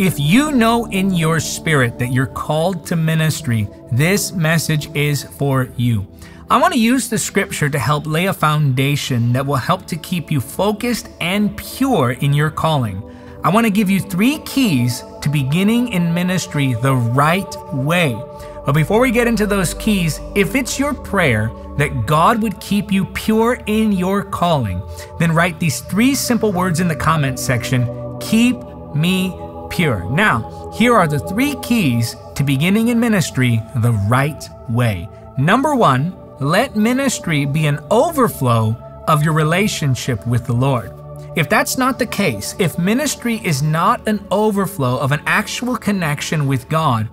If you know in your spirit that you're called to ministry, this message is for you. I want to use the scripture to help lay a foundation that will help to keep you focused and pure in your calling. I want to give you three keys to beginning in ministry the right way. But before we get into those keys, if it's your prayer that God would keep you pure in your calling, then write these three simple words in the comment section Keep me pure. Now, here are the three keys to beginning in ministry the right way. Number one, let ministry be an overflow of your relationship with the Lord. If that's not the case, if ministry is not an overflow of an actual connection with God,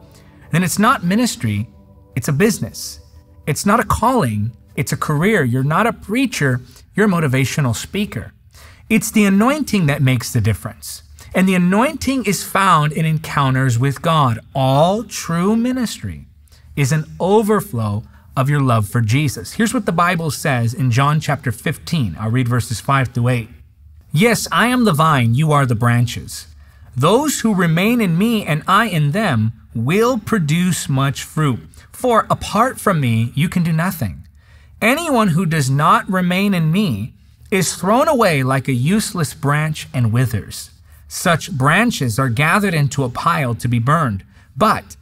then it's not ministry, it's a business. It's not a calling, it's a career. You're not a preacher, you're a motivational speaker. It's the anointing that makes the difference. And the anointing is found in encounters with God. All true ministry is an overflow of your love for Jesus. Here's what the Bible says in John chapter 15. I'll read verses 5 through 8. Yes, I am the vine, you are the branches. Those who remain in me and I in them will produce much fruit. For apart from me, you can do nothing. Anyone who does not remain in me is thrown away like a useless branch and withers. Such branches are gathered into a pile to be burned. But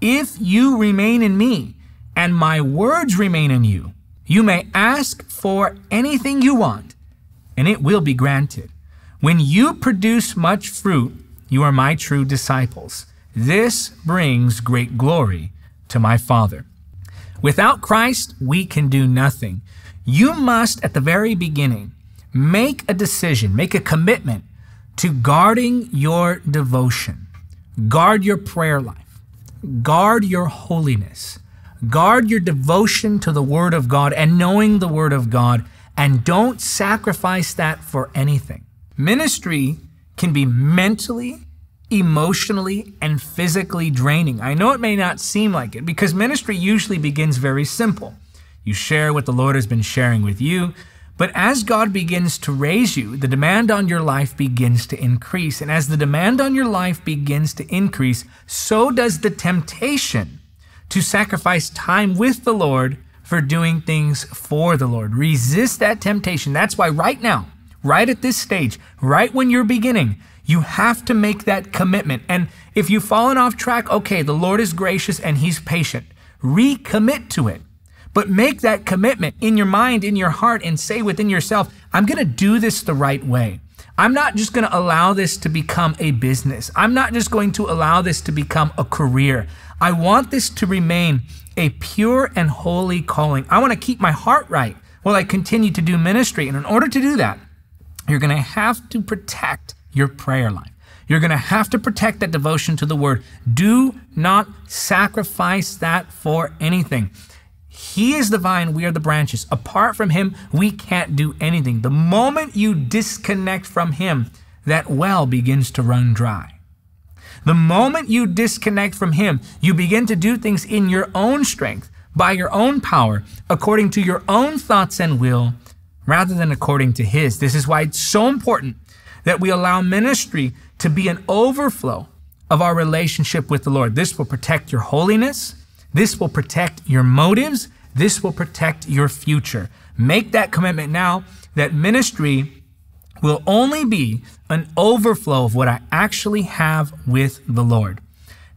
if you remain in me and my words remain in you, you may ask for anything you want, and it will be granted. When you produce much fruit, you are my true disciples. This brings great glory to my Father. Without Christ, we can do nothing. You must, at the very beginning, make a decision, make a commitment to guarding your devotion. Guard your prayer life. Guard your holiness. Guard your devotion to the Word of God and knowing the Word of God, and don't sacrifice that for anything. Ministry can be mentally, emotionally, and physically draining. I know it may not seem like it because ministry usually begins very simple. You share what the Lord has been sharing with you. But as God begins to raise you, the demand on your life begins to increase. And as the demand on your life begins to increase, so does the temptation to sacrifice time with the Lord for doing things for the Lord. Resist that temptation. That's why right now, right at this stage, right when you're beginning, you have to make that commitment. And if you've fallen off track, okay, the Lord is gracious and He's patient. Recommit to it. But make that commitment in your mind, in your heart, and say within yourself, I'm going to do this the right way. I'm not just going to allow this to become a business. I'm not just going to allow this to become a career. I want this to remain a pure and holy calling. I want to keep my heart right while I continue to do ministry. And in order to do that, you're going to have to protect your prayer life. You're going to have to protect that devotion to the word. Do not sacrifice that for anything. He is the vine, we are the branches. Apart from Him, we can't do anything. The moment you disconnect from Him, that well begins to run dry. The moment you disconnect from Him, you begin to do things in your own strength, by your own power, according to your own thoughts and will, rather than according to His. This is why it's so important that we allow ministry to be an overflow of our relationship with the Lord. This will protect your holiness. This will protect your motives. This will protect your future. Make that commitment now that ministry will only be an overflow of what I actually have with the Lord.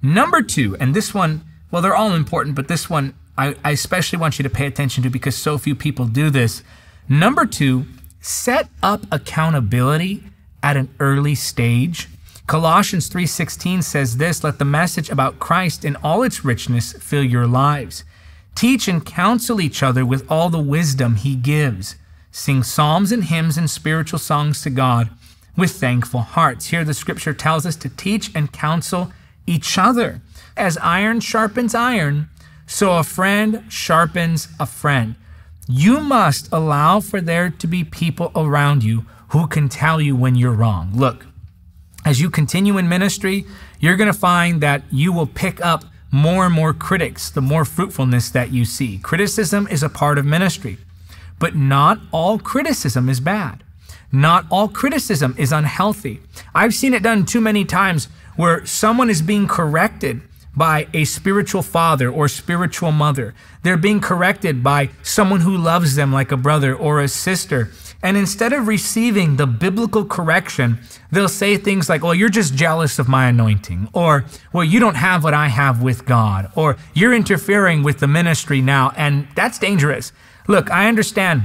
Number two, and this one, well, they're all important, but this one I, I especially want you to pay attention to because so few people do this. Number two, set up accountability at an early stage Colossians 3:16 says this, let the message about Christ in all its richness fill your lives. Teach and counsel each other with all the wisdom he gives. Sing psalms and hymns and spiritual songs to God with thankful hearts. Here the scripture tells us to teach and counsel each other. As iron sharpens iron, so a friend sharpens a friend. You must allow for there to be people around you who can tell you when you're wrong. Look, as you continue in ministry, you're going to find that you will pick up more and more critics the more fruitfulness that you see. Criticism is a part of ministry, but not all criticism is bad. Not all criticism is unhealthy. I've seen it done too many times where someone is being corrected by a spiritual father or spiritual mother. They're being corrected by someone who loves them like a brother or a sister. And instead of receiving the biblical correction, they'll say things like, Well, you're just jealous of my anointing, or Well, you don't have what I have with God, or You're interfering with the ministry now. And that's dangerous. Look, I understand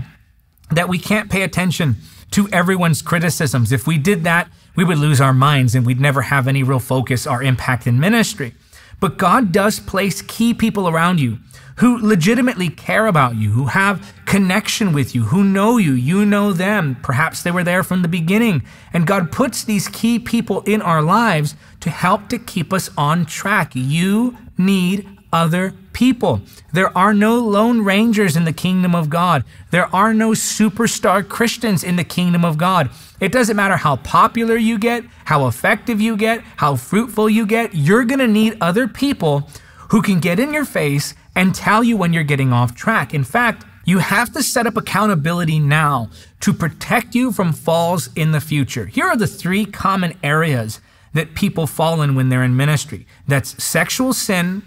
that we can't pay attention to everyone's criticisms. If we did that, we would lose our minds and we'd never have any real focus or impact in ministry. But God does place key people around you who legitimately care about you, who have connection with you, who know you, you know them. Perhaps they were there from the beginning. And God puts these key people in our lives to help to keep us on track. You need other people. There are no lone rangers in the kingdom of God. There are no superstar Christians in the kingdom of God. It doesn't matter how popular you get, how effective you get, how fruitful you get, you're going to need other people who can get in your face and tell you when you're getting off track. In fact, you have to set up accountability now to protect you from falls in the future. Here are the three common areas that people fall in when they're in ministry that's sexual sin,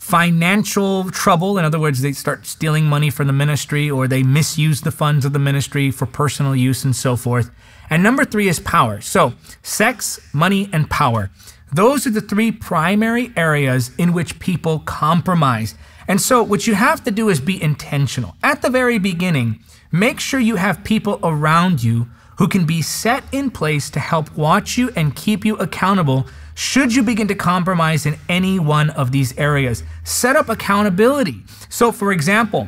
financial trouble. In other words, they start stealing money from the ministry or they misuse the funds of the ministry for personal use and so forth. And number three is power. So, sex, money, and power. Those are the three primary areas in which people compromise. And so, what you have to do is be intentional. At the very beginning, make sure you have people around you who can be set in place to help watch you and keep you accountable should you begin to compromise in any one of these areas. Set up accountability. So, for example,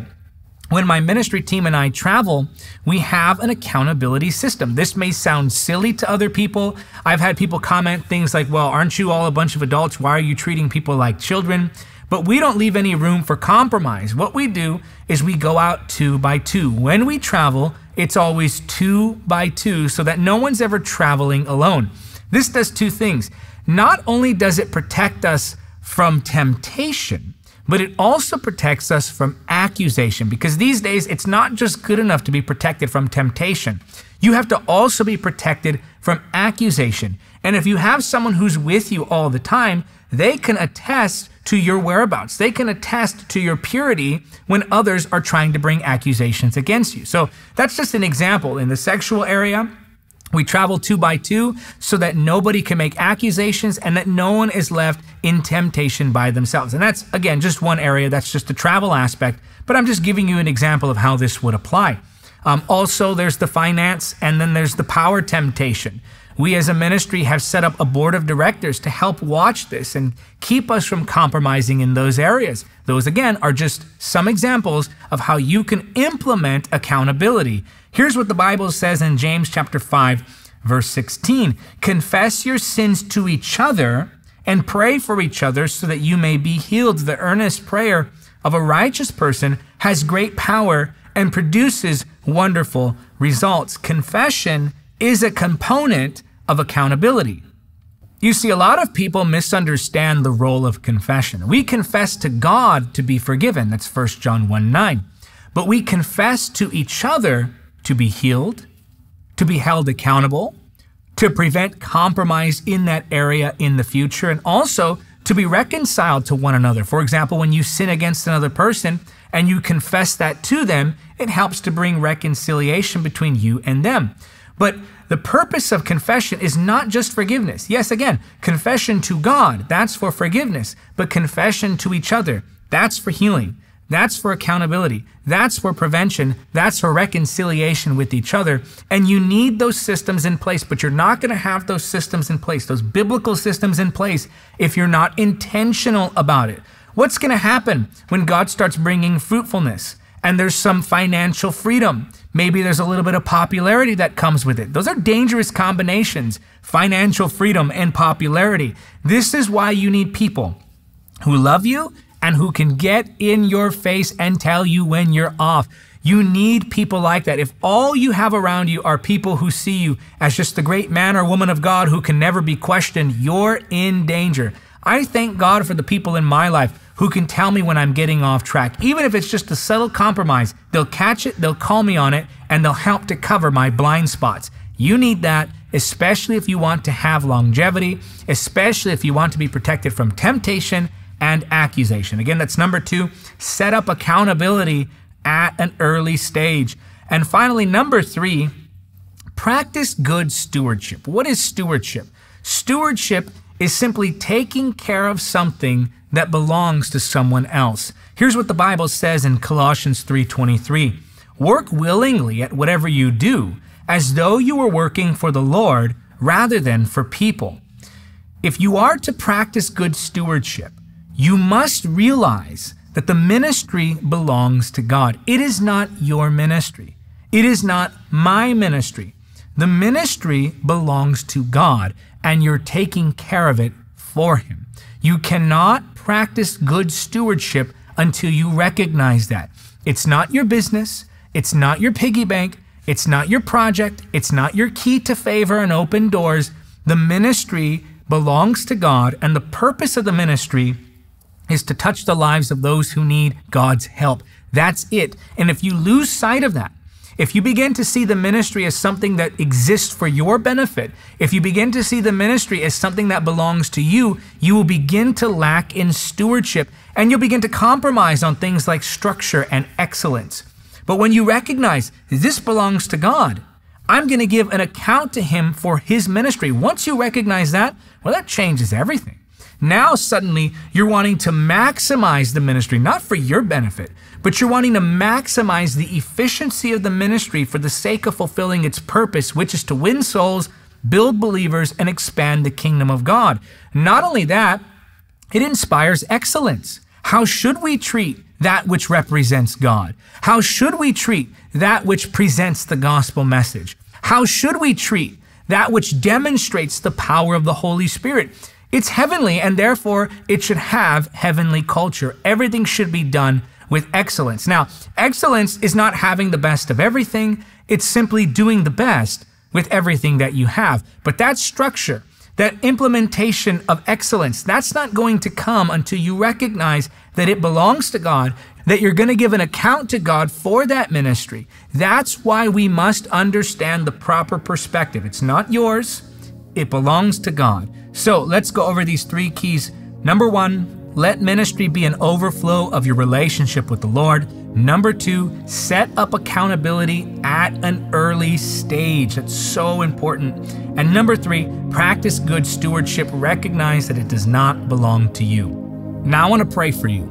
when my ministry team and I travel, we have an accountability system. This may sound silly to other people. I've had people comment things like, well, aren't you all a bunch of adults? Why are you treating people like children? But we don't leave any room for compromise. What we do is we go out two by two. When we travel, it's always two by two so that no one's ever traveling alone. This does two things. Not only does it protect us from temptation, but it also protects us from accusation because these days it's not just good enough to be protected from temptation. You have to also be protected from accusation. And if you have someone who's with you all the time, they can attest to your whereabouts. They can attest to your purity when others are trying to bring accusations against you. So that's just an example. In the sexual area, we travel two by two so that nobody can make accusations and that no one is left in temptation by themselves. And that's, again, just one area. That's just the travel aspect. But I'm just giving you an example of how this would apply. Um, also, there's the finance and then there's the power temptation. We as a ministry have set up a board of directors to help watch this and keep us from compromising in those areas. Those, again, are just some examples of how you can implement accountability. Here's what the Bible says in James chapter 5, verse 16 Confess your sins to each other and pray for each other so that you may be healed. The earnest prayer of a righteous person has great power and produces wonderful results. Confession is a component of accountability. You see, a lot of people misunderstand the role of confession. We confess to God to be forgiven. That's 1 John 1 9. But we confess to each other to be healed, to be held accountable, to prevent compromise in that area in the future, and also to be reconciled to one another. For example, when you sin against another person and you confess that to them, it helps to bring reconciliation between you and them. But the purpose of confession is not just forgiveness. Yes, again, confession to God, that's for forgiveness, but confession to each other, that's for healing. That's for accountability. That's for prevention. That's for reconciliation with each other. And you need those systems in place, but you're not going to have those systems in place, those biblical systems in place, if you're not intentional about it. What's going to happen when God starts bringing fruitfulness and there's some financial freedom? Maybe there's a little bit of popularity that comes with it. Those are dangerous combinations financial freedom and popularity. This is why you need people who love you and who can get in your face and tell you when you're off. You need people like that. If all you have around you are people who see you as just the great man or woman of God who can never be questioned, you're in danger. I thank God for the people in my life who can tell me when I'm getting off track. Even if it's just a subtle compromise, they'll catch it, they'll call me on it, and they'll help to cover my blind spots. You need that, especially if you want to have longevity, especially if you want to be protected from temptation and accusation. Again, that's number two, set up accountability at an early stage. And finally, number three, practice good stewardship. What is stewardship? Stewardship is simply taking care of something that belongs to someone else. Here's what the Bible says in Colossians 3:23. Work willingly at whatever you do, as though you were working for the Lord rather than for people. If you are to practice good stewardship, you must realize that the ministry belongs to God. It is not your ministry. It is not my ministry. The ministry belongs to God, and you're taking care of it for Him. You cannot practice good stewardship until you recognize that. It's not your business. It's not your piggy bank. It's not your project. It's not your key to favor and open doors. The ministry belongs to God, and the purpose of the ministry is to touch the lives of those who need God's help. That's it. And if you lose sight of that, if you begin to see the ministry as something that exists for your benefit, if you begin to see the ministry as something that belongs to you, you will begin to lack in stewardship and you'll begin to compromise on things like structure and excellence. But when you recognize this belongs to God, I'm going to give an account to Him for His ministry. Once you recognize that, well, that changes everything. Now, suddenly, you're wanting to maximize the ministry, not for your benefit, but you're wanting to maximize the efficiency of the ministry for the sake of fulfilling its purpose, which is to win souls, build believers, and expand the kingdom of God. Not only that, it inspires excellence. How should we treat that which represents God? How should we treat that which presents the gospel message? How should we treat that which demonstrates the power of the Holy Spirit? It's heavenly, and therefore it should have heavenly culture. Everything should be done with excellence. Now, excellence is not having the best of everything, it's simply doing the best with everything that you have. But that structure, that implementation of excellence, that's not going to come until you recognize that it belongs to God, that you're going to give an account to God for that ministry. That's why we must understand the proper perspective. It's not yours, it belongs to God. So let's go over these three keys. Number one, let ministry be an overflow of your relationship with the Lord. Number two, set up accountability at an early stage. That's so important. And number three, practice good stewardship. Recognize that it does not belong to you. Now I want to pray for you.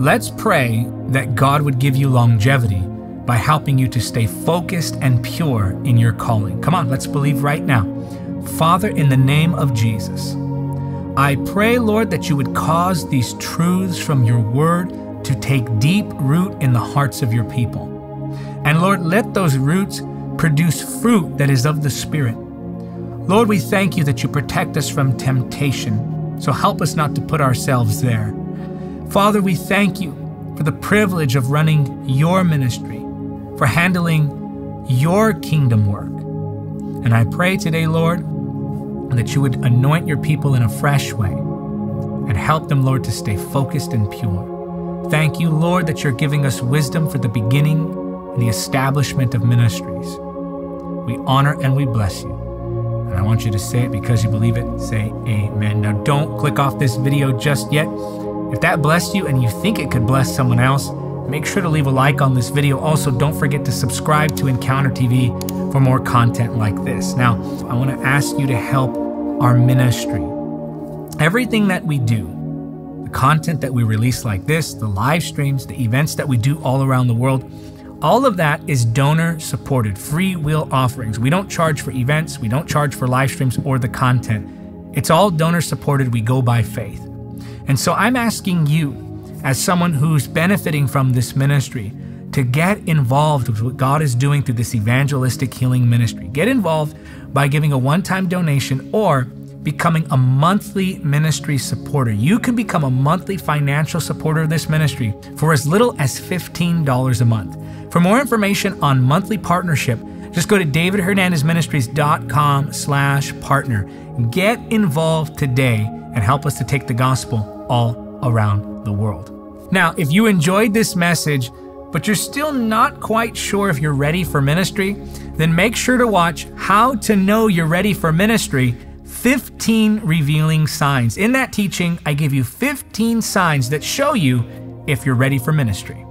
Let's pray that God would give you longevity by helping you to stay focused and pure in your calling. Come on, let's believe right now. Father, in the name of Jesus, I pray, Lord, that you would cause these truths from your word to take deep root in the hearts of your people. And Lord, let those roots produce fruit that is of the Spirit. Lord, we thank you that you protect us from temptation, so help us not to put ourselves there. Father, we thank you for the privilege of running your ministry, for handling your kingdom work. And I pray today, Lord, that you would anoint your people in a fresh way and help them, Lord, to stay focused and pure. Thank you, Lord, that you're giving us wisdom for the beginning and the establishment of ministries. We honor and we bless you. And I want you to say it because you believe it. Say amen. Now, don't click off this video just yet. If that blessed you and you think it could bless someone else, make sure to leave a like on this video. Also, don't forget to subscribe to Encounter TV for more content like this. Now, I want to ask you to help our ministry. Everything that we do, the content that we release like this, the live streams, the events that we do all around the world, all of that is donor supported, free will offerings. We don't charge for events, we don't charge for live streams or the content. It's all donor supported. We go by faith. And so I'm asking you, as someone who's benefiting from this ministry, to get involved with what God is doing through this evangelistic healing ministry. Get involved by giving a one time donation or becoming a monthly ministry supporter. You can become a monthly financial supporter of this ministry for as little as $15 a month. For more information on monthly partnership, just go to davidhernandezministries.com slash partner. Get involved today and help us to take the gospel all around the world. Now, if you enjoyed this message, but you're still not quite sure if you're ready for ministry, then make sure to watch How to Know You're Ready for Ministry 15 Revealing Signs. In that teaching, I give you 15 signs that show you if you're ready for ministry.